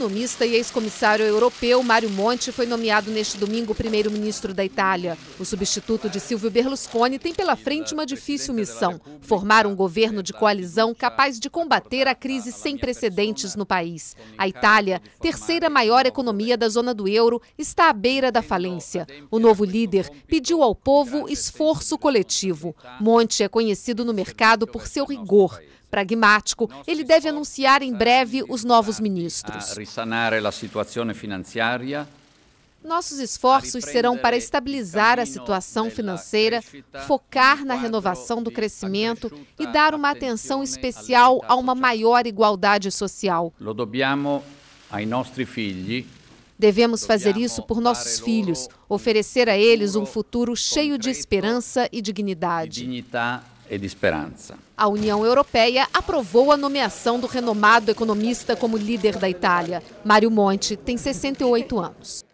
economista e ex-comissário europeu Mário Monti foi nomeado neste domingo primeiro-ministro da Itália. O substituto de Silvio Berlusconi tem pela frente uma difícil missão: formar um governo de coalizão capaz de combater a crise sem precedentes no país. A Itália, terceira maior economia da zona do euro, está à beira da falência. O novo líder pediu ao povo esforço coletivo. Monti é conhecido no mercado por seu rigor pragmático, ele deve anunciar em breve os novos ministros. Nossos esforços serão para estabilizar a situação financeira, focar na renovação do crescimento e dar uma atenção especial a uma maior igualdade social. Devemos fazer isso por nossos filhos, oferecer a eles um futuro cheio de esperança e dignidade e de esperança. A União Europeia aprovou a nomeação do renomado economista como líder da Itália. Mário Monti tem 68 anos.